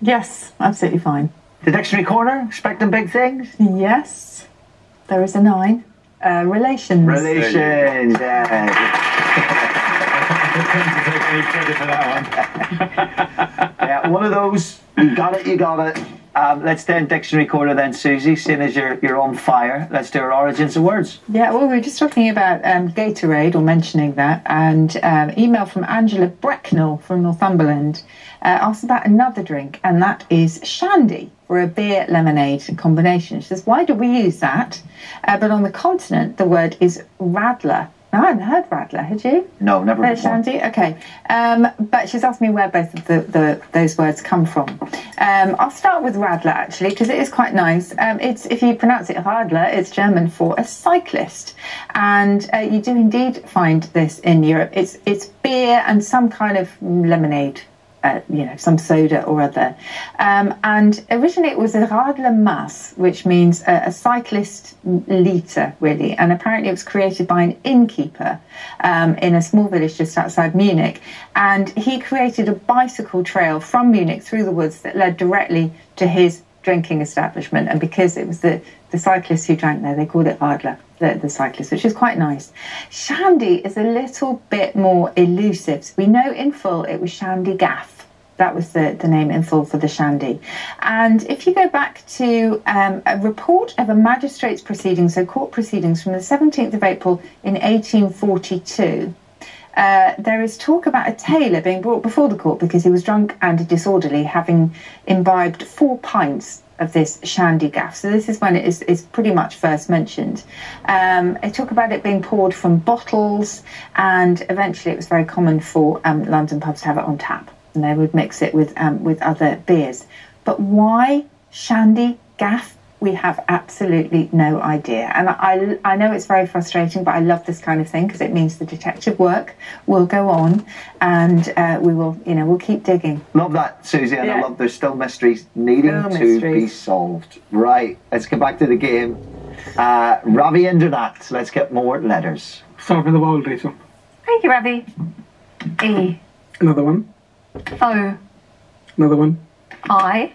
Yes, absolutely fine. The dictionary corner, expecting big things. Yes, there is a nine. Uh, relations. Relations, yeah. take any credit for that one. yeah, one of those. You got it, you got it. Um, let's then dictionary corner then, Susie, seeing as you're, you're on fire. Let's do our origins of words. Yeah, well, we were just talking about um, Gatorade or mentioning that, and um, email from Angela Brecknell from Northumberland uh, asked about another drink, and that is shandy for a beer lemonade combination. She says, Why do we use that? Uh, but on the continent, the word is radler. Now, I hadn't heard radler, had you? No, never Uh, before. Shandy, okay. Um, but she's asked me where both of the, the those words come from. Um, I'll start with Radler actually because it is quite nice. Um, it's if you pronounce it Radler, it's German for a cyclist, and uh, you do indeed find this in Europe. It's it's beer and some kind of lemonade. Uh, you know, some soda or other. Um, and originally it was a Radler Mass, which means a, a cyclist litre, really. And apparently it was created by an innkeeper um, in a small village just outside Munich. And he created a bicycle trail from Munich through the woods that led directly to his drinking establishment. And because it was the, the cyclists who drank there, they called it Radler, the, the cyclist, which is quite nice. Shandy is a little bit more elusive. We know in full it was Shandy Gaff. That was the, the name in full for the shandy. And if you go back to um, a report of a magistrate's proceedings, so court proceedings from the 17th of April in 1842, uh, there is talk about a tailor being brought before the court because he was drunk and disorderly, having imbibed four pints of this shandy gaff. So this is when it is, is pretty much first mentioned. Um, they talk about it being poured from bottles, and eventually it was very common for um, London pubs to have it on tap, and they would mix it with um, with other beers. But why shandy gaff? We have absolutely no idea, and I, I know it's very frustrating, but I love this kind of thing because it means the detective work will go on, and uh, we will, you know, we'll keep digging. Love that, Susie, and I love there's still mysteries needing Still to mysteries. be solved. Right, let's get back to the game. Uh, Ravi Indranat, let's get more letters. Start with the vowel, Rachel. Thank you, Ravi. E. Another one. O. Another one. I.